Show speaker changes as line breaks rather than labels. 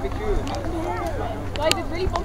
barbecue.
Guys, it's really fun.